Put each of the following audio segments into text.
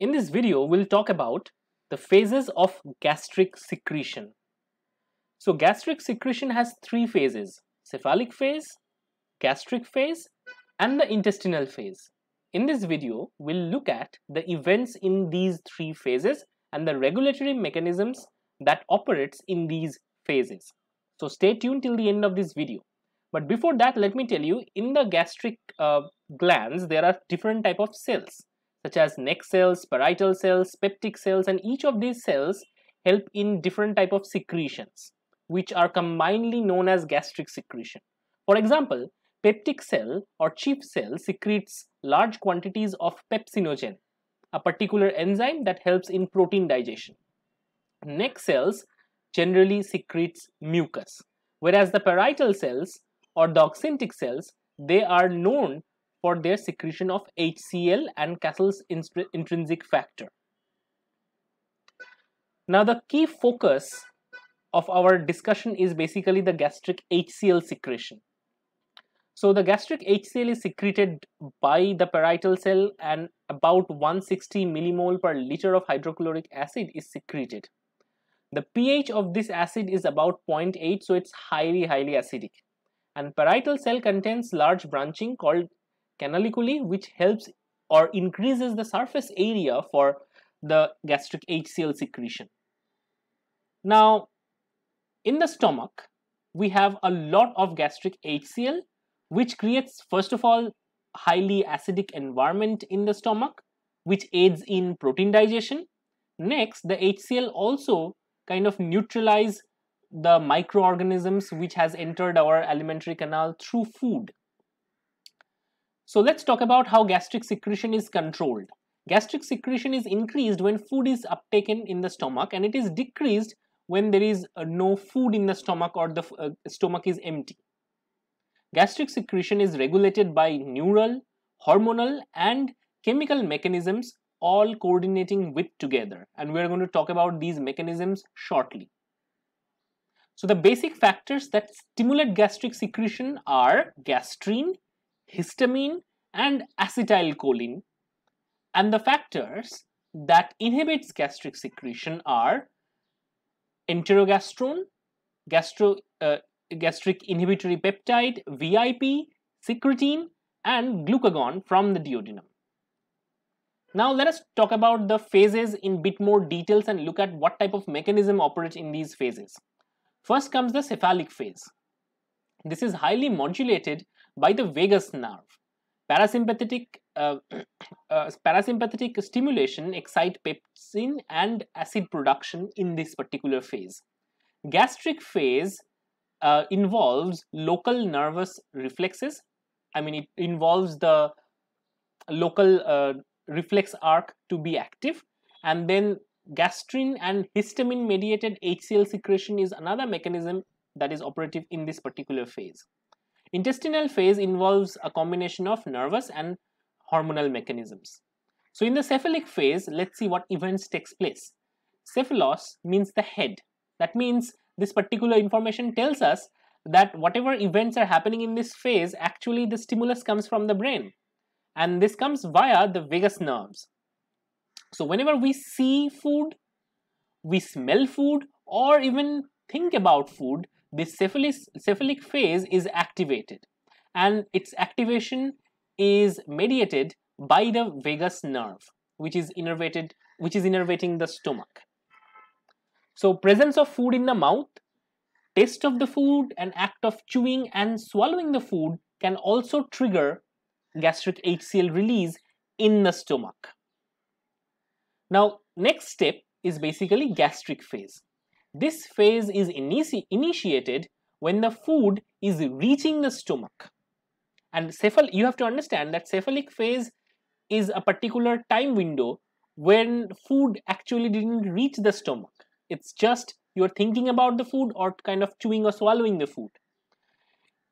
In this video, we'll talk about the phases of gastric secretion. So gastric secretion has three phases, cephalic phase, gastric phase and the intestinal phase. In this video, we'll look at the events in these three phases and the regulatory mechanisms that operates in these phases. So stay tuned till the end of this video. But before that, let me tell you, in the gastric uh, glands, there are different type of cells such as neck cells, parietal cells, peptic cells and each of these cells help in different type of secretions which are combinedly known as gastric secretion. For example, peptic cell or chief cell secretes large quantities of pepsinogen, a particular enzyme that helps in protein digestion. Neck cells generally secretes mucus, whereas the parietal cells or the oxyntic cells, they are known for their secretion of HCl and Castle's intrinsic factor. Now the key focus of our discussion is basically the gastric HCl secretion. So the gastric HCl is secreted by the parietal cell and about 160 millimole per liter of hydrochloric acid is secreted. The pH of this acid is about 0.8 so it's highly highly acidic and parietal cell contains large branching called canaliculi which helps or increases the surface area for the gastric HCl secretion. Now in the stomach we have a lot of gastric HCl which creates first of all highly acidic environment in the stomach which aids in protein digestion. Next the HCl also kind of neutralize the microorganisms which has entered our alimentary canal through food. So let's talk about how gastric secretion is controlled. Gastric secretion is increased when food is uptaken in the stomach and it is decreased when there is uh, no food in the stomach or the uh, stomach is empty. Gastric secretion is regulated by neural, hormonal and chemical mechanisms all coordinating with together and we are going to talk about these mechanisms shortly. So the basic factors that stimulate gastric secretion are gastrin, histamine and acetylcholine and the factors that inhibits gastric secretion are enterogastrone, gastro, uh, gastric inhibitory peptide, VIP, secretin and glucagon from the duodenum. Now let us talk about the phases in bit more details and look at what type of mechanism operates in these phases. First comes the cephalic phase. This is highly modulated by the vagus nerve. Parasympathetic, uh, uh, parasympathetic stimulation excite pepsin and acid production in this particular phase. Gastric phase uh, involves local nervous reflexes. I mean, it involves the local uh, reflex arc to be active and then gastrin and histamine mediated HCl secretion is another mechanism that is operative in this particular phase. Intestinal phase involves a combination of nervous and hormonal mechanisms. So in the cephalic phase, let's see what events takes place. Cephalos means the head. That means this particular information tells us that whatever events are happening in this phase, actually the stimulus comes from the brain. And this comes via the vagus nerves. So whenever we see food, we smell food or even think about food, cephalic, cephalic phase is activated and its activation is mediated by the vagus nerve which is innervated which is innervating the stomach. So presence of food in the mouth, taste of the food, and act of chewing and swallowing the food can also trigger gastric HCl release in the stomach. Now, next step is basically gastric phase. This phase is initi initiated when the food is reaching the stomach. And cephal you have to understand that cephalic phase is a particular time window when food actually didn't reach the stomach. It's just you're thinking about the food or kind of chewing or swallowing the food.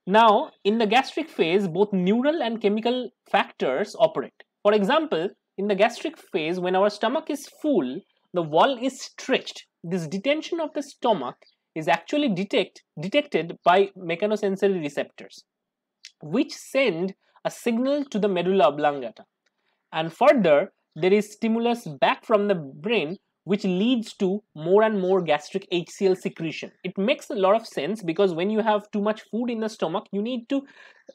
Now, in the gastric phase, both neural and chemical factors operate. For example, in the gastric phase, when our stomach is full, the wall is stretched. This distention of the stomach is actually detect, detected by mechanosensory receptors, which send a signal to the medulla oblongata. And further, there is stimulus back from the brain which leads to more and more gastric HCl secretion. It makes a lot of sense because when you have too much food in the stomach, you need to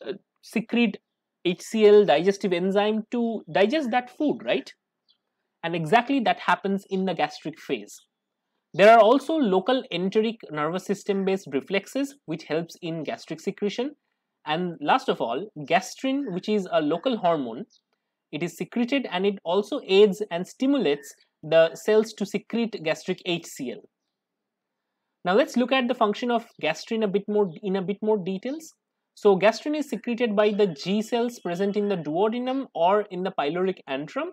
uh, secrete HCl digestive enzyme to digest that food, right? And exactly that happens in the gastric phase. There are also local enteric nervous system based reflexes which helps in gastric secretion. And last of all, gastrin, which is a local hormone, it is secreted and it also aids and stimulates the cells to secrete gastric HCl. Now let's look at the function of gastrin a bit more in a bit more details. So gastrin is secreted by the G cells present in the duodenum or in the pyloric antrum.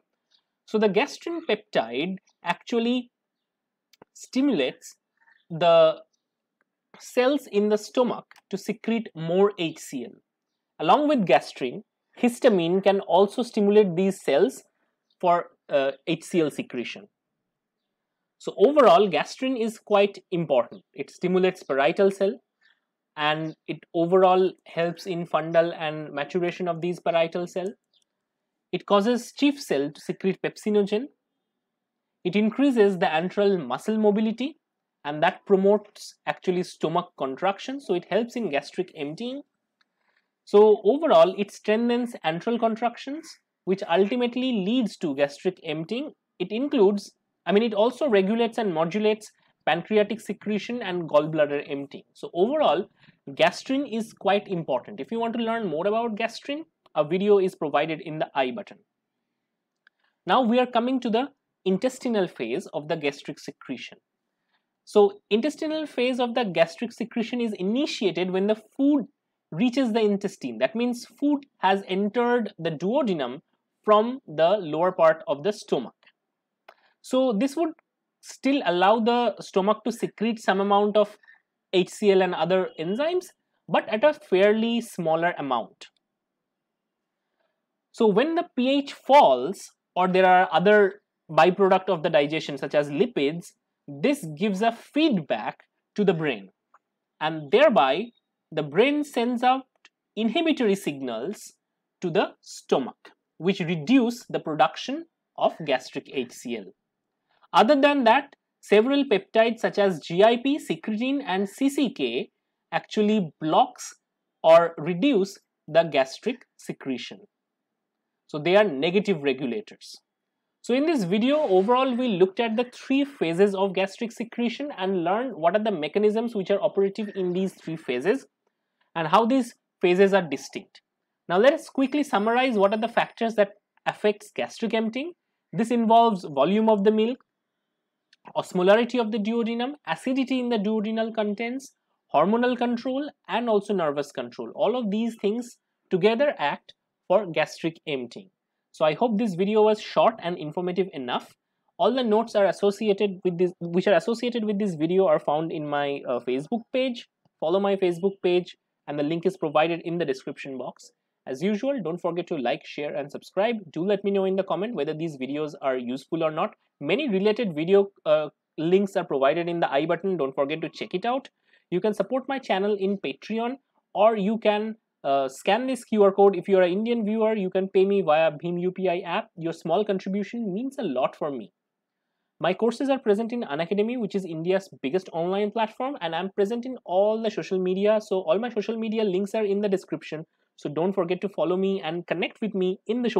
So the gastrin peptide actually stimulates the cells in the stomach to secrete more HCl. Along with gastrin, histamine can also stimulate these cells for uh, HCl secretion. So overall, gastrin is quite important. It stimulates parietal cell and it overall helps in fundal and maturation of these parietal cell. It causes chief cell to secrete pepsinogen. It increases the antral muscle mobility and that promotes actually stomach contraction. So it helps in gastric emptying. So overall, it strengthens antral contractions which ultimately leads to gastric emptying. It includes, I mean, it also regulates and modulates pancreatic secretion and gallbladder emptying. So overall, gastrin is quite important. If you want to learn more about gastrin, a video is provided in the I button. Now we are coming to the intestinal phase of the gastric secretion. So intestinal phase of the gastric secretion is initiated when the food reaches the intestine. That means food has entered the duodenum from the lower part of the stomach. So this would still allow the stomach to secrete some amount of HCl and other enzymes, but at a fairly smaller amount. So when the pH falls or there are other byproduct of the digestion such as lipids, this gives a feedback to the brain and thereby the brain sends out inhibitory signals to the stomach which reduce the production of gastric HCl. Other than that, several peptides such as GIP, secretin and CCK actually blocks or reduce the gastric secretion. So they are negative regulators. So in this video, overall we looked at the three phases of gastric secretion and learned what are the mechanisms which are operative in these three phases and how these phases are distinct. Now let us quickly summarize what are the factors that affects gastric emptying. This involves volume of the milk, osmolarity of the duodenum, acidity in the duodenal contents, hormonal control and also nervous control. All of these things together act for gastric emptying. So I hope this video was short and informative enough. All the notes are associated with this which are associated with this video are found in my uh, Facebook page. Follow my Facebook page and the link is provided in the description box. As usual, don't forget to like, share and subscribe. Do let me know in the comment whether these videos are useful or not. Many related video uh, links are provided in the I button. Don't forget to check it out. You can support my channel in Patreon or you can uh, scan this QR code. If you're an Indian viewer, you can pay me via Bhim UPI app. Your small contribution means a lot for me. My courses are present in Unacademy, which is India's biggest online platform, and I'm present in all the social media. So all my social media links are in the description. So don't forget to follow me and connect with me in the social